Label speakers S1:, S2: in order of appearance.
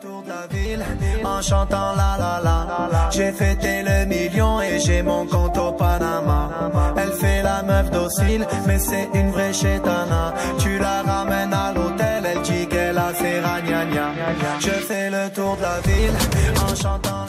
S1: tour de la ville en chantant la la la. J'ai fêté le million et j'ai mon compte au Panama. Elle fait la meuf docile, mais c'est une vraie chétana. Tu la ramènes à l'hôtel, elle dit qu'elle a fait ragnagna. Je fais le tour de la ville en chantant